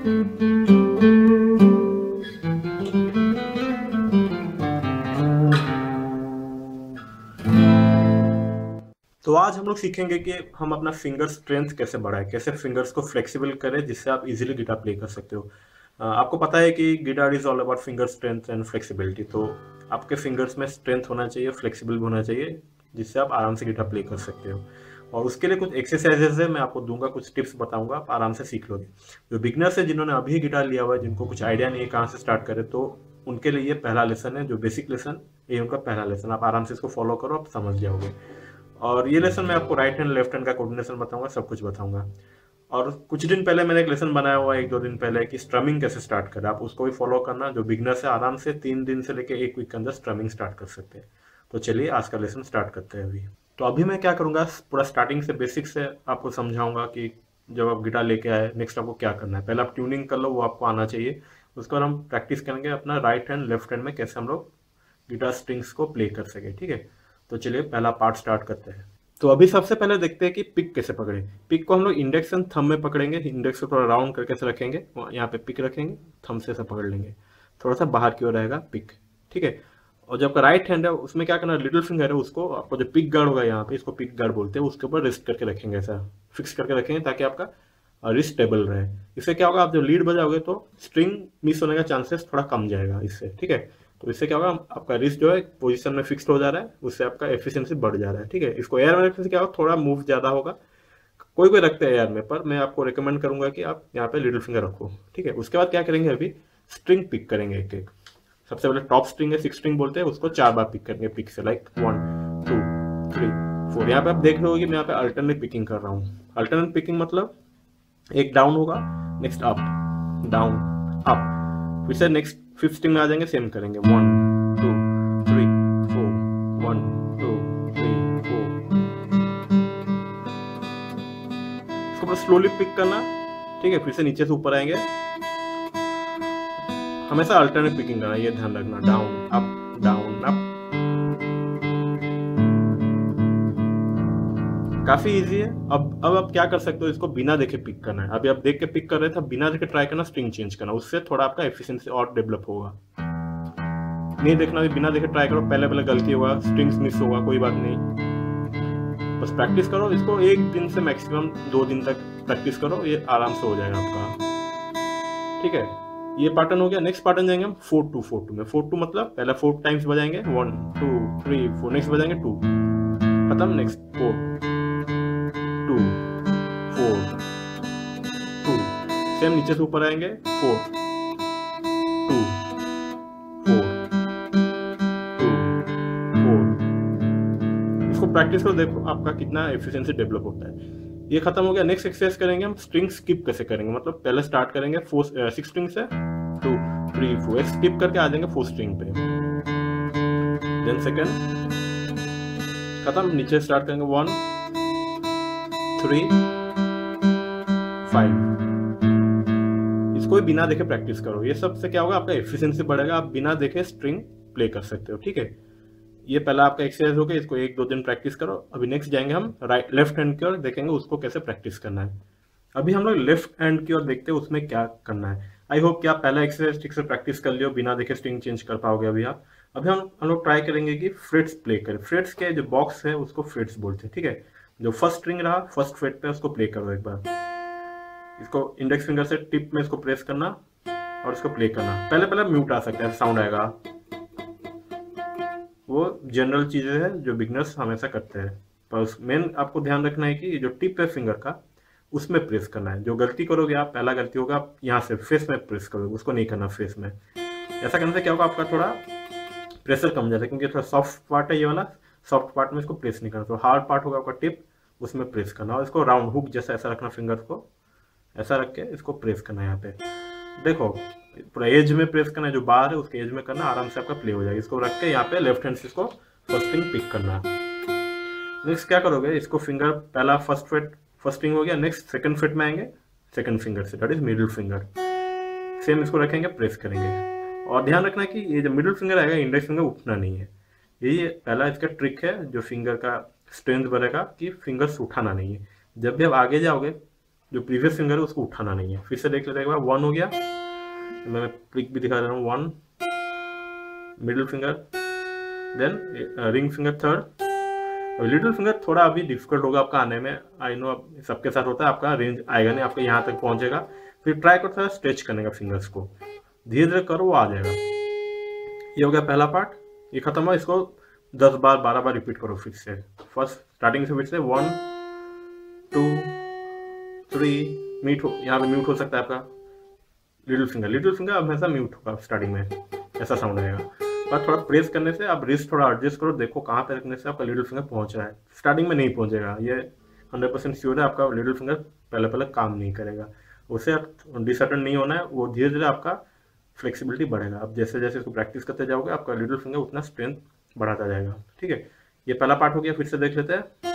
तो आज हम लोग सीखेंगे कि हम अपना फिंगर स्ट्रेंथ कैसे बढ़ाएँ, कैसे फिंगर्स को फ्लेक्सिबल करें जिससे आप इजीली गिटार प्ले कर सकते हो। आपको पता है कि guitar is all about finger strength and flexibility तो आपके फिंगर्स में स्ट्रेंथ होना चाहिए फ्लेक्सिबल होना चाहिए, जिससे आप आराम से गिटार प्ले कर सकते हो। और उसके लिए कुछ एक्सरसाइजेस है, मैं आपको दूँगा, कुछ टिप्स बताऊँगा, आप आराम से सीख लोगे। जो बिगनर्स है, जिन्होंने अभी गिटार लिया हुआ है, जिनको कुछ आइडिया नहीं है कहाँ से स्टार्ट करें तो उनके लिए ये पहला लेसन है, जो बेसिक लेसन ये उनका पहला लेसन आप आराम से इसको फॉलो करो, आप समझ जाओगे। और ये लेसन मैं आपको राइट हैंड लेफ़्ट हैंड का कोऑर्डिनेशन बताऊँगा, सब कुछ बताऊँगा। और कुछ दिन पहले मैंने एक लेसन बनाया हुआ है एक दो दिन पहले, कि स्ट्रमिंग कैसे स्टार्ट करें। आप उसको भी फॉलो करना, जो बिगनर से आराम से तीन दिन से लेकर एक वीक के अंदर स्ट्रमिंग स्टार्ट कर सकते हैं। तो चलिए, आज का लेसन स्टार्ट करते हैं अभी। तो अभी मैं क्या करूँगा, पूरा स्टार्टिंग से बेसिक से आपको समझाऊँगा कि जब आप गिटार लेके आए नेक्स्ट आपको क्या करना है। पहले आप ट्यूनिंग कर लो, वो आपको आना चाहिए। उसके बाद हम प्रैक्टिस करेंगे अपना राइट हैंड लेफ़्ट हैंड में कैसे हम लोग गिटार स्ट्रिंग्स को प्ले कर सके, ठीक है? तो चलिए, पहला पार्ट स्टार्ट करते हैं। तो अभी सबसे पहले देखते हैं कि पिक कैसे पकड़े। पिक को हम लोग इंडेक्स एंड थम में पकड़ेंगे। इंडेक्स को थोड़ा राउंड करके से रखेंगे। यहाँ पे पिक रखेंगे थम से ऐसा पकड़ लेंगे। थोड़ा सा बाहर की ओर रहेगा पिक ठीक है? और जो आपका राइट हैंड है, उसमें क्या करना है? लिटिल फिंगर है उसको, आपको जो पिक गार्ड होगा यहाँ पे, इसको पिक गार्ड बोलते हैं, उसके ऊपर रिस्ट करके रखेंगे ऐसा। फिक्स करके रखेंगे ताकि आपका रिस्ट टेबल रहे। इससे क्या होगा, आप जब लीड बजाओगे तो स्ट्रिंग मिस होने का चांसेस थोड़ा कम जाएगा इससे, ठीक है? तो इससे क्या होगा, आपका रिस्ट जो है पोजिशन में फिक्स हो जा रहा है, उससे आपका एफिशिएंसी बढ़ जा रहा है, ठीक है? इसको एयर में रखने से क्या होगा, थोड़ा मूव ज़्यादा होगा। कोई कोई रखते हैं एयर में, पर मैं आपको रिकमेंड करूँगा कि आप यहाँ पे लिटिल फिंगर रखो, ठीक है? उसके बाद क्या करेंगे अभी? स्ट्रिंग पिक करेंगे एक एक सबसे पहले टॉप स्ट्रिंग है सिक्स स्ट्रिंग बोलते हैं, उसको चार बार पिक करेंगे पिक से like one two three four यहाँ पे आप देख रहे हो कि मैं यहाँ पे अल्टरनेट पिकिंग कर रहा हूँ। अल्टरनेट पिकिंग मतलब एक डाउन होगा नेक्स्ट अप डाउन अप फिर से नेक्स्ट फिफ्थ स्ट्रिंग में आ जाएँगे सेम करेंगे. One two three four one two three four slowly pick करना, ठीक है? फिर से नीचे से ऊपर आएँगे. हमेशा अल्टरनेट पिकिंग करना, ये ध्यान रखना डाउन अप डाउन अप काफ़ी इजी है। अब अब आप क्या कर सकते हो, इसको बिना देखे पिक करना है। अभी आप देख के पिक कर रहे थे, बिना देखे ट्राई करना स्ट्रिंग चेंज करना। उससे थोड़ा आपका एफिशिएंसी और डेवलप होगा। नहीं देखना बिना देखे ट्राई करो, पहले पहले गलती होगा स्ट्रिंग्स मिस होगा, कोई बात नहीं। बस प्रैक्टिस करो, इसको एक दिन से मैक्सिमम दो दिन तक प्रैक्टिस करो, ये आराम से हो जाएगा आपका। ठीक है? ये पैटर्न हो गया। नेक्स्ट पैटर्न जाएँगे हम फोर टू फोर टू में। फोर टू मतलब पहले four times बजाएँगे। One two three four next बजाएँगे two खत्म next four two four two same नीचे से ऊपर आएँगे। Four two four two four इसको प्रैक्टिस करो। देखो आपका कितना एफिशिएंसी डेवलप होता है। ये खत्म हो गया। नेक्स्ट एक्सरसाइज करेंगे हम स्ट्रिंग स्किप कैसे करेंगे? मतलब पहले स्टार्ट करेंगे फोर सिक्स स्ट्रिंग से टू थ्री फोर स्किप करके आ जाएँगे फोर स्ट्रिंग पे। देन सेकंड खत्म, नीचे स्टार्ट करेंगे वन थ्री फाइव इसको बिना देखे प्रैक्टिस करो। ये सबसे क्या होगा? आपका एफिशिएंसी बढ़ेगा। आप बिना देखे स्ट्रिंग प्ले कर सकते हो, ठीक है? ये पहला आपका एक्सरसाइज हो गया, इसको एक दो दिन प्रैक्टिस करो। अभी नेक्स्ट जाएँगे हम राइट लेफ़्ट हैंड की ओर देखेंगे उसको कैसे प्रैक्टिस करना है। अभी हम लोग लेफ़्ट हैंड की ओर देखते हैं उसमें क्या करना है। आई होप कि आप पहला एक्सरसाइज ठीक से प्रैक्टिस कर लियो, बिना देखे स्ट्रिंग चेंज कर पाओगे अभी आप। अभी हम हम लोग ट्राई करेंगे कि फ्रेट्स प्ले करें। फ्रेट्स के जो बॉक्स है, उसको फ्रेट्स बोलते हैं, ठीक है? जो फ़र्स्ट स्ट्रिंग रहा फ़र्स्ट फ्रेट पे उसको प्ले करो एक बार। इसको इंडेक्स फिंगर से टिप में इसको प्रेस करना और इसको प्ले करना। पहले पहले म्यूट आ सकता है साउंड आएगा। वो जनरल चीज़ें हैं जो बिगनर्स हमेशा करते हैं। पर मेन आपको ध्यान रखना है कि जो टिप है फिंगर का, उसमें प्रेस करना है। जो गलती करोगे आप, पहला गलती होगा आप यहाँ से फेस में प्रेस करोगे, उसको नहीं करना फेस में। ऐसा करने से क्या होगा आपका थोड़ा प्रेशर कम जाता है, क्योंकि थोड़ा सॉफ्ट पार्ट है ये वाला सॉफ्ट पार्ट में इसको प्रेस नहीं करना। तो हार्ड पार्ट होगा आपका टिप उसमें प्रेस करना। और इसको राउंड हुक जैसा, ऐसा रखना फिंगर को, ऐसा रख के इसको प्रेस करना है यहाँ पे। देखो पूरा एज में प्रेस करना है, जो बाहर है, उसके एज में करना, आराम से आपका प्ले हो जाएगा। इसको रख के यहाँ पे लेफ़्ट हैंड से इसको फ़र्स्ट थिंग पिक करना नेक्स्ट क्या करोगे? इसको फिंगर पहला फ़र्स्ट फिट फ़र्स्ट थिंग हो गया नेक्स्ट सेकंड फिट में आएँगे सेकंड फिंगर से that is middle finger same इसको रखेंगे प्रेस करेंगे। और ध्यान रखना कि ये जो मिडिल फिंगर आएगा इंडेक्स फिंगर उठना नहीं है। यही पहला इसका ट्रिक है, जो फिंगर का स्ट्रेंथ बढ़ेगा, कि फिंगर्स उठाना नहीं है। जब भी आप आगे जाओगे, जो प्रीवियस फिंगर है, उसको उठाना नहीं है। फिर से देख लेते हैं बार वन हो गया। मैं प्रिक भी दिखा रहा हूँ one middle finger then ring finger third little finger थोड़ा अभी डिफ़िकल्ट होगा आपका आने में। आई नो सबके साथ होता है, आपका रेंज आएगा नहीं, आपका यहाँ तक पहुंचेगा। फिर ट्राई करो थोड़ा स्ट्रेच करने का फिंगर्स को। धीरे धीरे करो, वो आ जाएगा। ये हो गया पहला पार्ट ये खत्म हुआ, इसको दस बार, बारह बार रिपीट करो फिर से। फ़र्स्ट स्टार्टिंग से फिर से वन टू थ्री म्यूट हो, यहाँ पे म्यूट हो सकता है आपका। लिटिल फिंगर लिटिल फिंगर हमेशा म्यूट होगा स्टार्टिंग में, ऐसा साउंड आएगा पर थोड़ा प्रेस करने से आप रिस्ट थोड़ा एडजस्ट करो, देखो कहाँ पे रखने से आपका लिटिल फिंगर पहुँच रहा है। स्टार्टिंग में नहीं पहुंचेगा, ये हंड्रेड परसेंट श्योर है आपका लिटिल फिंगर पहले पहले काम नहीं करेगा। उसे आप डिसअटेंड नहीं होना है, वो धीरे धीरे आपका फ्लेक्सिबिलिटी बढ़ेगा। आप जैसे जैसे इसको प्रैक्टिस करते जाओगे, आपका लिटिल फिंगर उतना स्ट्रेंथ बढ़ाता जाएगा। ठीक है? ये पहला पार्ट हो गया, फिर से देख लेते हैं।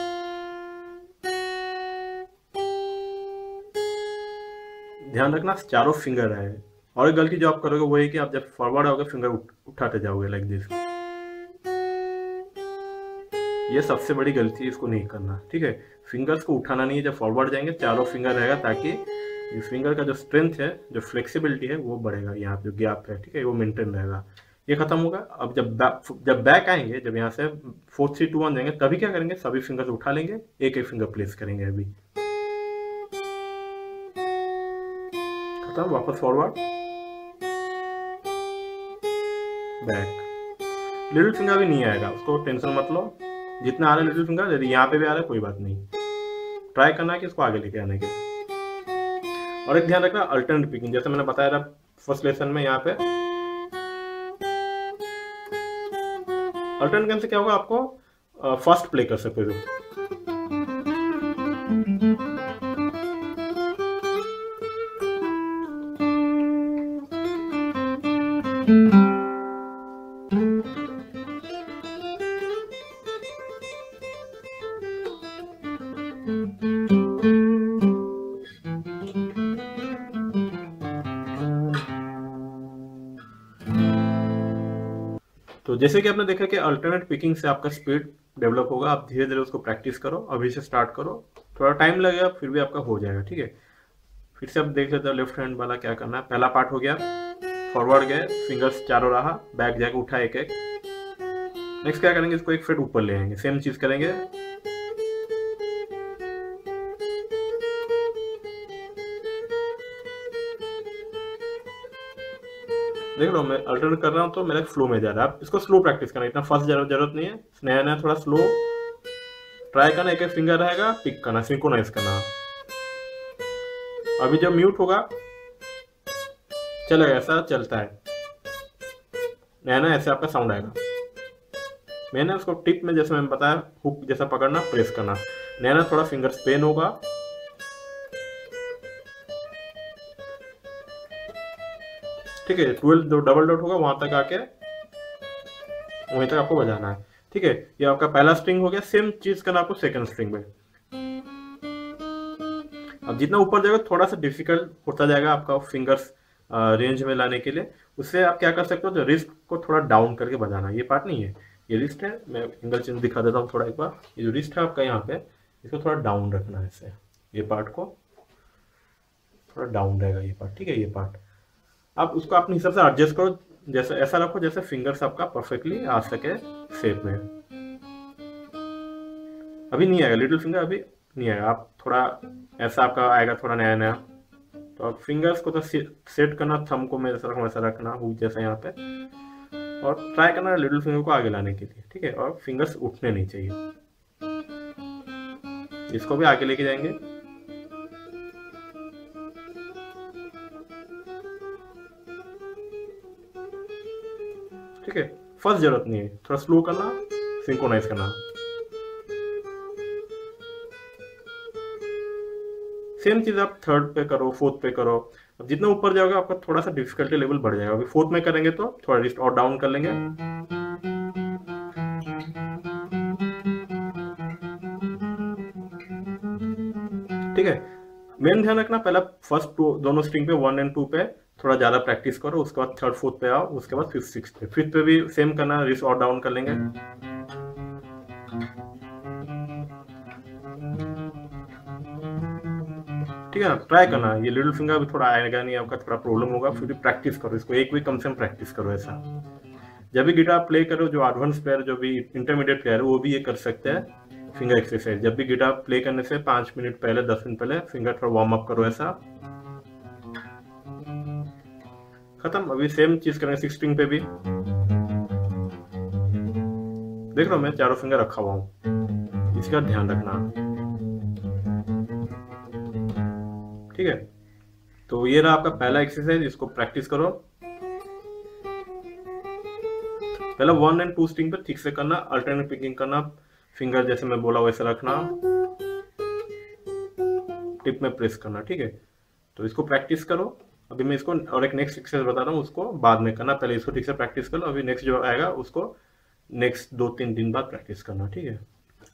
ध्यान रखना चारों फिंगर है। और एक गलती जो आप करोगे वो है कि आप जब फॉरवर्ड आओगे फिंगर उठ, उठाते जाओगे लाइक दिस ये सबसे बड़ी गलती इसको नहीं करना ठीक है? फिंगर्स को उठाना नहीं है जब फॉरवर्ड जाएँगे चारों फिंगर रहेगा ताकि फिंगर का जो स्ट्रेंथ है जो फ्लेक्सिबिलिटी है वो बढ़ेगा यहाँ पे जो गैप है ठीक है? वो मेंटेन रहेगा। ये खत्म होगा। अब जब जब बैक आएँगे जब यहाँ से फोर थ्री टू वन जाएँगे तभी क्या करेंगे? सभी फिंगर्स उठा लेंगे एक एक फिंगर प्लेस करेंगे अभी। खत्म वापस फॉरवर्ड बैक लिटिल फिंगर भी नहीं आएगा, उसको टेंशन मत लो। जितना आ रहा है लिटिल फिंगर यदि यहाँ पे भी आ रहा है, कोई बात नहीं। ट्राई करना कि इसको आगे लेके आने के और एक ध्यान रखना अल्टरनेट पिकिंग जैसे मैंने बताया था फ़र्स्ट लेसन में यहाँ पे। अल्टरनेट गेम से क्या होगा आपको? फ़र्स्ट प्ले कर सकते हो। तो जैसे कि आपने देखा कि अल्टरनेट पिकिंग से आपका स्पीड डेवलप होगा, आप धीरे धीरे उसको प्रैक्टिस करो, अभी से स्टार्ट करो। थोड़ा टाइम लगेगा, फिर भी आपका हो जाएगा, ठीक है? फिर से आप देख लेते हो लेफ़्ट हैंड वाला क्या करना है। पहला पार्ट हो गया। फॉरवर्ड गए फिंगर्स चारों रहा बैक जाके उठा एक एक। नेक्स्ट क्या करेंगे, इसको एक फिट ऊपर ले आएँगे सेम चीज़ करेंगे। देख लो मैं अल्टरनेट कर रहा हूँ तो मेरा फ्लो में जा रहा है। आप इसको स्लो प्रैक्टिस करना, इतना फास्ट ज़रूरत नहीं है। नया नया थोड़ा स्लो ट्राई करना, एक एक फिंगर रहेगा पिक करना सिंकोनाइज करना। अभी जब म्यूट होगा चलेगा ऐसा चलता है। नया नया ऐसे आपका साउंड आएगा। मैंने उसको टिप में जैसे मैंने बताया हुक जैसा पकड़ना प्रेस करना। नया थोड़ा फिंगर स्पेन होगा। ठीक है ट्वेल्व जो डबल डॉट होगा, वहाँ तक आके, वहीं तक आपको बजाना है। ठीक है, ये आपका पहला स्ट्रिंग हो गया सेम चीज़ करना आपको सेकंड स्ट्रिंग में। अब जितना ऊपर जाएगा, थोड़ा सा डिफ़िकल्ट होता जाएगा आपका फिंगर्स रेंज में लाने के लिए, उससे आप क्या कर सकते हो, जो रिस्क को थोड़ा डाउन करके बजाना ये पार्ट नहीं है। ये रिस्ट है, मैं एंगल चेंज दिखा देता हूँ थोड़ा एक बार। ये जो रिस्ट है आपका यहाँ पे, इसको थोड़ा डाउन रखना है इससे। ये पार्ट को थोड़ा डाउन रहेगा ये पार्ट ठीक है ये पार्ट आप उसको अपने हिसाब से एडजस्ट करो, जैसे, ऐसा रखो जैसे फिंगर्स आपका परफेक्टली आ सके शेप में। अभी नहीं आएगा लिटिल फिंगर अभी नहीं आएगा। आप थोड़ा, ऐसा आपका आएगा, थोड़ा नया नया तो आप फिंगर्स को तो सेट करना थम को मैं जैसा रखूँ वैसा रखना हुक जैसा यहाँ पे। और ट्राई करना लिटिल फिंगर को आगे लाने के लिए, ठीक है? और फिंगर्स उठने नहीं चाहिए। इसको भी आगे लेके जाएँगे। ठीक है? फ़र्स्ट ज़रूरत नहीं है। थोड़ा स्लो करना सिंक्रोनाइज करना। सेम चीज़ आप थर्ड पे करो फोर्थ पे करो। अब जितना ऊपर जाओगे, आपका थोड़ा सा डिफिकल्टी लेवल बढ़ जाएगा। अभी फोर्थ में करेंगे तो थोड़ा रिस्ट और डाउन कर लेंगे। ठीक है? मेन ध्यान रखना, पहला फ़र्स्ट टू दोनों स्ट्रिंग पे वन एंड टू पे थोड़ा ज़्यादा प्रैक्टिस करो, उसके बाद थर्ड फोर्थ पे आओ, उसके बाद फिफ्थ सिक्स पे। फिफ्थ पे भी सेम करना रिस और डाउन कर लेंगे। ठीक है ना? ट्राई करना। ये लिटिल फिंगर भी थोड़ा आएगा नहीं, आपका थोड़ा प्रॉब्लम होगा, फिर भी प्रैक्टिस करो इसको। एक वीक कम से कम प्रैक्टिस करो ऐसा। जब भी गिटार प्ले करो, जो एडवांस प्लेयर जो भी इंटरमीडिएट प्लेयर वो भी ये कर सकते हैं। फिंगर एक्सरसाइज जब भी गिटार प्ले करने से पाँच मिनट पहले, दस मिनट पहले फिंगर थोड़ा वार्म अप करो ऐसा। खत्म। अभी सेम चीज़ करेंगे सिक्स स्ट्रिंग पे भी। देख लो मैं चारों फिंगर रखा हुआ हूँ। इसका ध्यान रखना। ये रहा आपका पहला एक्सरसाइज इसको प्रैक्टिस करो। पहला वन एंड टू स्ट्रिंग पे ठीक से करना अल्टरनेट पिकिंग करना फिंगर जैसे मैं बोला वैसे रखना। टिप में प्रेस करना, ठीक है? तो इसको प्रैक्टिस करो। अभी मैं इसको और एक नेक्स्ट एक्सरसाइज बता रहा हूँ, उसको बाद में करना। पहले इसको ठीक से प्रैक्टिस करो अभी नेक्स्ट जो आएगा, उसको नेक्स्ट दो तीन दिन बाद प्रैक्टिस करना, ठीक है?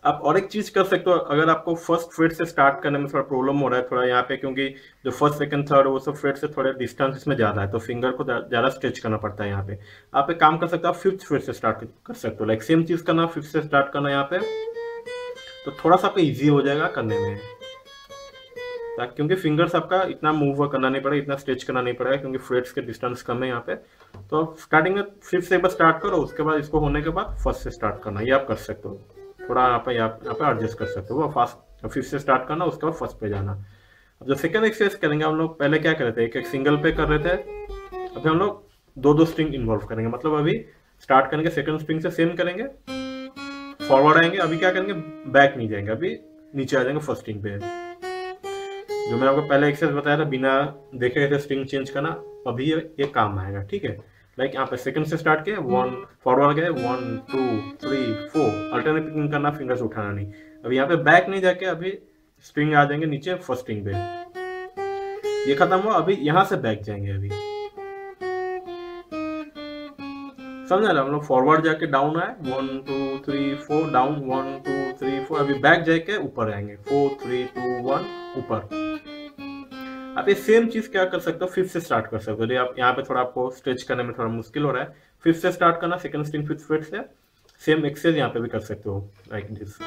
आप और एक चीज़ कर सकते हो, अगर आपको फ़र्स्ट फ्रेट से स्टार्ट करने में थोड़ा प्रॉब्लम हो रहा है, थोड़ा यहाँ पे, क्योंकि जो फ़र्स्ट सेकंड थर्ड वो सब फ्रेट से थोड़े डिस्टेंस इसमें ज़्यादा है तो फिंगर को ज़्यादा स्ट्रेच करना पड़ता है यहाँ पे। आप एक काम कर सकते हो, आप फिफ्थ फ्रेट से स्टार्ट कर सकते हो लाइक सेम चीज़ करना फिफ्थ से स्टार्ट करना यहाँ पे तो थोड़ा सा आपका ईजी हो जाएगा करने में। क्योंकि फिंगर्स आपका इतना मूव करना नहीं पड़ेगा, इतना स्ट्रेच करना नहीं पड़ेगा, क्योंकि फ्रेट्स के डिस्टेंस कम है यहाँ पे। तो स्टार्टिंग में फिफ्थ से एक बार स्टार्ट करो, उसके बाद इसको होने के बाद फ़र्स्ट से स्टार्ट करना, ये आप कर सकते हो। थोड़ा यहाँ पे यहाँ पे एडजस्ट कर सकते हो। वो फास्ट फिफ्थ से स्टार्ट करना उसके बाद फ़र्स्ट पे जाना। अब जो सेकंड एक्सरसाइज करेंगे हम लोग पहले क्या कर रहे थे एक एक सिंगल पे कर रहे थे अभी हम लोग दो दो स्ट्रिंग इन्वॉल्व करेंगे। मतलब अभी स्टार्ट करेंगे सेकंड स्ट्रिंग से सेम करेंगे। फॉरवर्ड आएँगे अभी क्या करेंगे? बैक नहीं जाएँगे। अभी नीचे आ जाएँगे फ़र्स्ट स्ट्रिंग पे। जो मैंने आपको पहले एक्सरसाइज बताया था बिना देखे गए स्ट्रिंग चेंज करना अभी ये, ये काम आएगा। ठीक है? लाइक यहाँ पे सेकंड से स्टार्ट किया वन फॉरवर्ड गए one two three four alternate picking करना फिंगर्स उठाना नहीं। अभी यहाँ पे बैक नहीं जाके अभी स्ट्रिंग आ जाएँगे नीचे फ़र्स्ट स्ट्रिंग पे। ये खत्म हुआ, अभी यहाँ से बैक जाएँगे अभी। समझा हम लोग फॉरवर्ड जाके डाउन आए one two three four down one two three four अभी बैक जाके ऊपर आएँगे। फोर थ्री टू वन ऊपर। आप ये सेम चीज़ क्या कर सकते हो? फिफ्थ से स्टार्ट कर सकते हो। आप यहाँ पे थोड़ा आपको स्ट्रेच करने में थोड़ा मुश्किल हो रहा है। फिफ्थ से स्टार्ट करना सेकंड स्ट्रिंग फिफ्थ फिफ्थ से सेम एक्सरसाइज यहाँ पे भी कर सकते हो लाइक दिस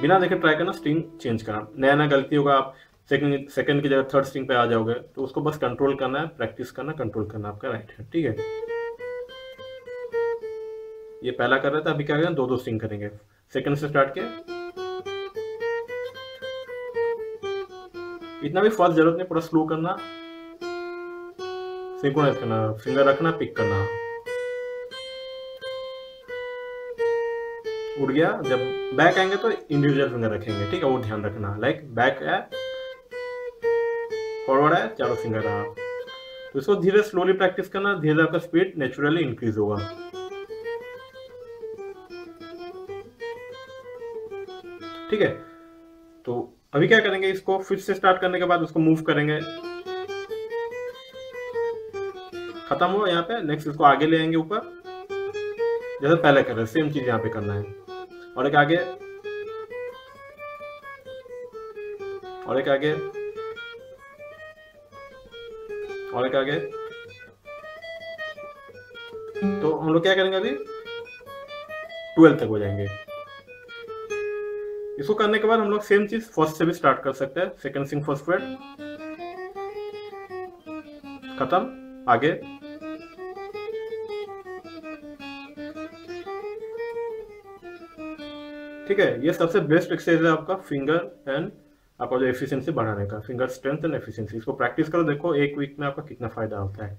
बिना देखे ट्राई करना स्ट्रिंग चेंज करना। नया नया गलती होगा, आप सेकंड सेकंड की जगह थर्ड स्ट्रिंग पे आ जाओगे तो उसको बस कंट्रोल करना है प्रैक्टिस करना कंट्रोल करना आपका राइट है ठीक है? ये पहला कर रहे थे, अभी क्या करें? दो दो स्ट्रिंग करेंगे। सेकंड से स्टार्ट किया इतना भी फास्ट ज़रूरत नहीं पूरा स्लो करना। सिंक्रोनाइज करना फिंगर रखना पिक करना। उड़ गया। जब बैक आएँगे तो इंडिविजुअल फिंगर रखेंगे, ठीक है? वो ध्यान रखना। लाइक बैक है फॉरवर्ड है, चारों फिंगर रहा। तो इसको धीरे स्लोली प्रैक्टिस करना, धीरे आपका स्पीड नेचुरली इंक्रीज होगा। ठीक है? तो अभी क्या करेंगे, इसको फिर से स्टार्ट करने के बाद उसको मूव करेंगे। खत्म हुआ यहाँ पे नेक्स्ट इसको आगे ले आएँगे ऊपर। जैसे पहले कर रहे सेम चीज़ यहाँ पे करना है। और एक आगे। और एक आगे। और एक आगे। तो हम लोग क्या करेंगे अभी? ट्वेल्थ तक हो जाएँगे। इसको करने के बाद हम लोग सेम चीज़ फ़र्स्ट से भी स्टार्ट कर सकते हैं। सेकंड सिंग फ़र्स्ट वर्ड खत्म। आगे। ठीक है, ये सबसे बेस्ट एक्सरसाइज है आपका फिंगर एंड आपका जो एफिशिएंसी बढ़ाने का। फिंगर स्ट्रेंथ एंड एफिशिएंसी इसको प्रैक्टिस करो, देखो एक वीक में आपका कितना फ़ायदा होता है।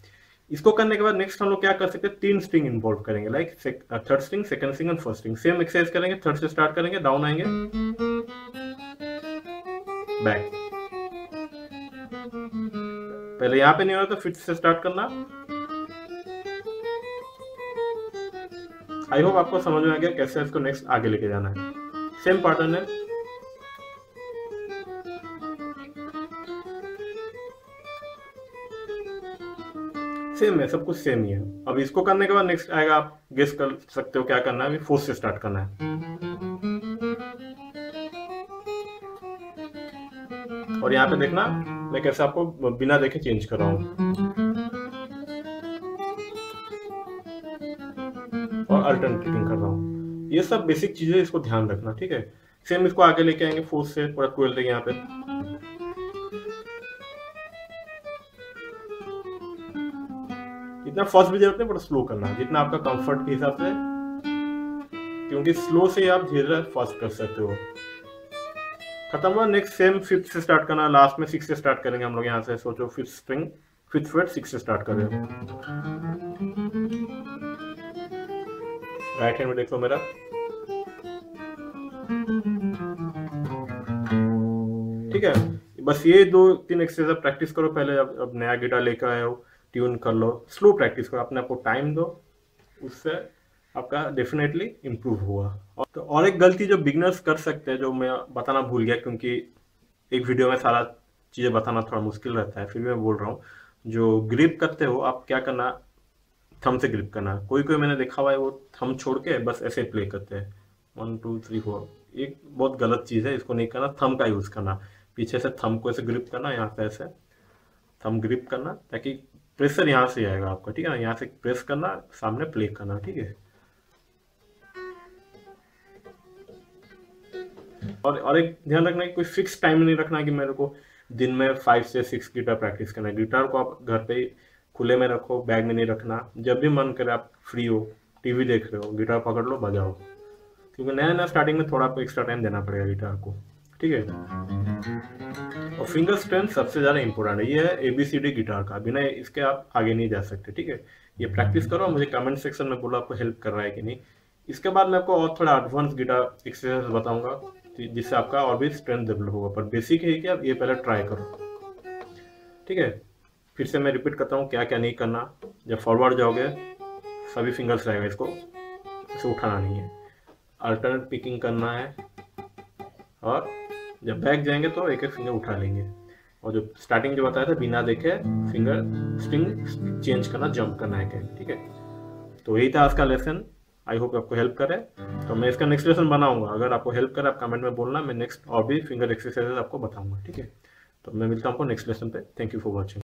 इसको करने के बाद नेक्स्ट हम लोग क्या कर सकते हैं? तीन स्ट्रिंग इन्वॉल्व करेंगे like third string second string and first string same exercise करेंगे थर्ड से स्टार्ट करेंगे डाउन आएँगे। बैक पहले यहाँ पे नहीं हो रहा तो फिफ्थ से स्टार्ट करना। आई होप आपको समझ में आ गया कैसे इसको नेक्स्ट आगे लेके जाना है। सेम पैटर्न है। सेम है, सब कुछ सेम ही है। अब इसको करने के बाद नेक्स्ट आएगा, आप गेस कर सकते हो क्या करना है फोर्थ से स्टार्ट करना है। और यहाँ पे देखना, मैं कैसे आपको बिना देखे चेंज कर रहा हूँ। और अल्टरनेटिंग कर रहा हूँ। ये सब बेसिक चीज़ें इसको ध्यान रखना, ठीक है? सेम इसको आगे लेके आएँगे फोर्थ से, पूरा ट्वेल्थ यहाँ पे। इतना फास्ट भी ज़रूरत नहीं बड़ा स्लो करना। जितना आपका कंफर्ट के हिसाब से। क्योंकि स्लो से आप धीरे धीरे फास्ट कर सकते हो। खत्म हुआ नेक्स्ट सेम फिफ्थ से स्टार्ट करना। लास्ट में सिक्स से स्टार्ट करेंगे हम लोग यहाँ से। सोचो fifth string fifth fret six से स्टार्ट करें राइट हैंड में देखो मेरा। ठीक है? बस ये दो तीन एक्सरसाइज प्रैक्टिस करो। पहले अब, अब नया गिटार लेकर आए हो। ट्यून कर लो स्लो प्रैक्टिस करो, अपने आपको टाइम दो, उससे आपका डेफिनेटली इम्प्रूव हुआ। और तो और एक गलती जो बिगनर्स कर सकते हैं, जो मैं बताना भूल गया, क्योंकि एक वीडियो में सारा चीज़ें बताना थोड़ा मुश्किल रहता है, फिर भी मैं बोल रहा हूँ, जो ग्रिप करते हो, आप क्या करना थम से ग्रिप करना। कोई कोई मैंने देखा हुआ है, वो थम छोड़ के बस ऐसे प्ले करते हैं। वन टू थ्री फोर एक बहुत गलत चीज़ है, इसको नहीं करना थम का यूज़ करना। पीछे से थम को ऐसे ग्रिप करना, यहाँ से ऐसे। थम ग्रिप करना, ताकि प्रेशर यहाँ से आएगा आपका, ठीक है ना? यहाँ से प्रेस करना, सामने प्ले करना, ठीक है? और और एक ध्यान रखना है कोई फिक्स टाइम नहीं रखना कि मेरे को दिन में फाइव से सिक्स गिटार प्रैक्टिस करना है। गिटार को आप घर पे खुले में रखो बैग में नहीं रखना। जब भी मन करे आप फ्री हो टीवी देख रहे हो गिटार पकड़ लो, बजाओ। क्योंकि नया नया स्टार्टिंग में थोड़ा आपको एक्स्ट्रा टाइम देना पड़ेगा गिटार को। ठीक है? और फिंगर स्ट्रेंथ सबसे ज़्यादा इंपॉर्टेंट है। ये है A B C D guitar का। बिना इसके आप आगे नहीं जा सकते, ठीक है? ये प्रैक्टिस करो। मुझे कमेंट सेक्शन में बोलो आपको हेल्प कर रहा है कि नहीं। इसके बाद मैं आपको और थोड़ा एडवांस गिटार एक्सरसाइज बताऊँगा जिससे आपका और भी स्ट्रेंथ डेवलप होगा। पर बेसिक है कि आप ये पहले ट्राई करो। ठीक है? फिर से मैं रिपीट करता हूँ क्या क्या नहीं करना। जब फॉरवर्ड जाओगे, सभी फिंगर्स रहेगा। इसको, इसे उठाना नहीं है। अल्टरनेट पिकिंग करना है। और जब बैक जाएँगे तो एक एक फिंगर उठा लेंगे। और जो स्टार्टिंग जो बताया था, बिना देखे फिंगर स्ट्रिंग चेंज करना जंप करना है, ठीक है? तो यही था आज का लेसन आई होप आपको हेल्प करे। तो मैं इसका नेक्स्ट लेसन बनाऊँगा। अगर आपको हेल्प करे, आप कमेंट में बोलना, मैं नेक्स्ट और भी फिंगर एक्सरसाइज आपको बताऊँगा, ठीक है? तो मैं मिलता हूँ आपको नेक्स्ट लेसन पे। Thank you for watching